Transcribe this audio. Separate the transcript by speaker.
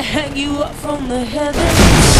Speaker 1: hang you up from the heavens.